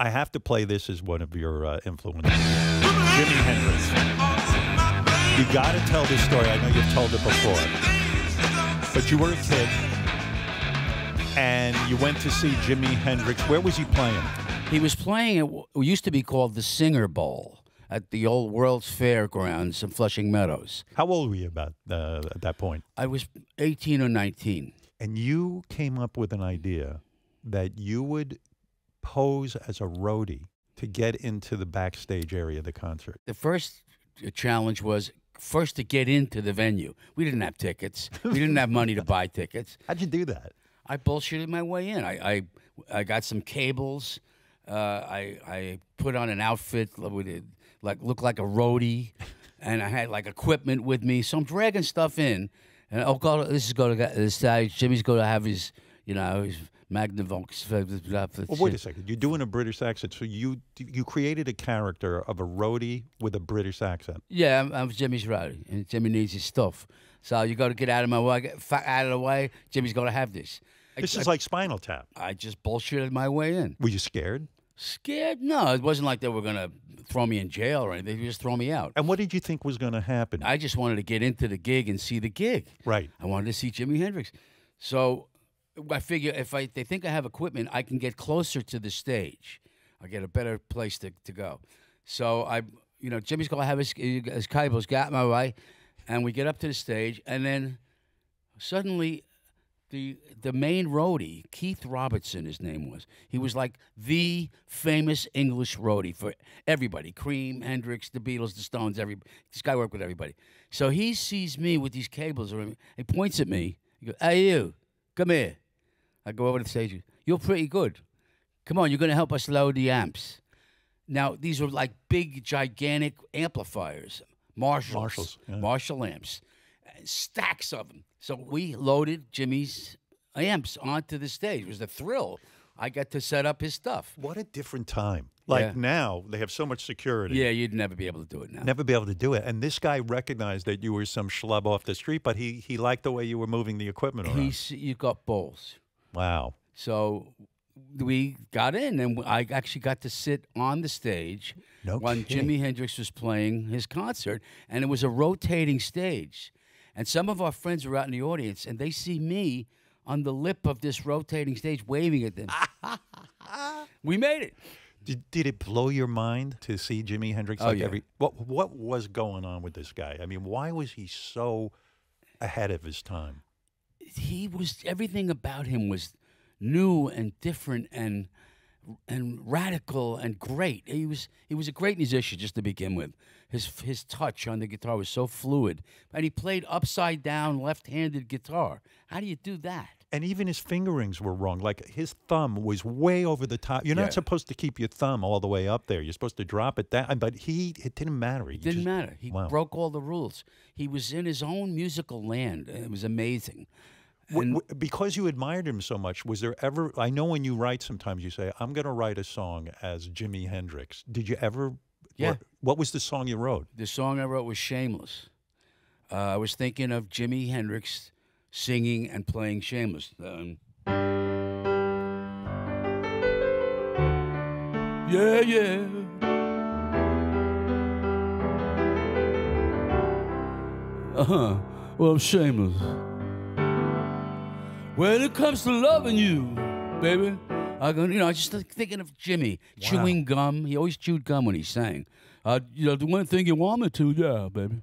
I have to play this as one of your uh, influences. Jimi Hendrix. You got to tell this story. I know you've told it before, but you were a kid and you went to see Jimi Hendrix. Where was he playing? He was playing at what used to be called the Singer Bowl at the old World's Fairgrounds in Flushing Meadows. How old were you about uh, at that point? I was 18 or 19. And you came up with an idea that you would pose as a roadie to get into the backstage area of the concert. The first challenge was first to get into the venue. We didn't have tickets. We didn't have money to buy tickets. How'd you do that? I bullshitted my way in. I I, I got some cables. Uh, I I put on an outfit that would like look like a roadie, and I had like equipment with me. So I'm dragging stuff in, and oh god, this is going to get this side. Jimi's going to have his you know his Magnavox. Well, wait a second. You're doing a British accent, so you you created a character of a roadie with a British accent. Yeah, I'm, I'm Jimi's roadie, and Jimi needs his stuff. So you got to get out of my way, get out of the way. Jimi's got to have this. This I, is like Spinal Tap. I just bullshitted my way in. Were you scared? Scared? No, it wasn't like they were going to throw me in jail or anything. They just throw me out. And what did you think was going to happen? I just wanted to get into the gig and see the gig. Right. I wanted to see Jimi Hendrix. So I figure if I they think I have equipment, I can get closer to the stage. I get a better place to, to go. So I, you know, Jimi's to have his, his cables got my way, and we get up to the stage, and then suddenly the the main roadie, Keith Robertson, his name was. He was like the famous English roadie for everybody: Cream, Hendrix, the Beatles, the Stones. Every this guy worked with everybody. So he sees me with these cables. He points at me. He goes, "Hey, you, come here." I go over to the stage. You're pretty good. Come on, you're going to help us load the amps. Now these are like big, gigantic amplifiers, Marshalls, Marshalls, yeah. Marshall amps, stacks of them. So we loaded Jimi's amps onto the stage. It was a thrill. I got to set up his stuff. What a different time. Like Yeah. now, they have so much security. Yeah, you'd never be able to do it now. Never be able to do it. And this guy recognized that you were some schlub off the street, but he he liked the way you were moving the equipment around. He's you got balls. Wow. So we got in, and I actually got to sit on the stage No when kidding. Jimi Hendrix was playing his concert, and it was a rotating stage. And some of our friends were out in the audience, and they see me on the lip of this rotating stage, waving at them. we made it. Did, did it blow your mind to see Jimi Hendrix? Oh, like yeah. every what what was going on with this guy? I mean, why was he so ahead of his time? He was everything about him was new and different and and radical and great. He was he was a great musician just to begin with. His his touch on the guitar was so fluid, and he played upside down left-handed guitar. How do you do that? And even his fingerings were wrong. Like his thumb was way over the top. You're Yeah. not supposed to keep your thumb all the way up there. You're supposed to drop it down. But he, it didn't matter. He It didn't just- matter. He wow. broke all the rules. He was in his own musical land. It was amazing. W- because you admired him so much, was there ever? I know when you write, sometimes you say, "I'm going to write a song as Jimi Hendrix." Did you ever? Yeah. What, what was the song you wrote? The song I wrote was Shameless. Uh, I was thinking of Jimi Hendrix singing and playing Shameless. Um, yeah, yeah. Uh huh. Well, I'm shameless. When it comes to loving you, baby, I go, you know, I just thinking of Jimi chewing gum. He always chewed gum when he sang. Uh, you know, the one thing you want me to, yeah, baby.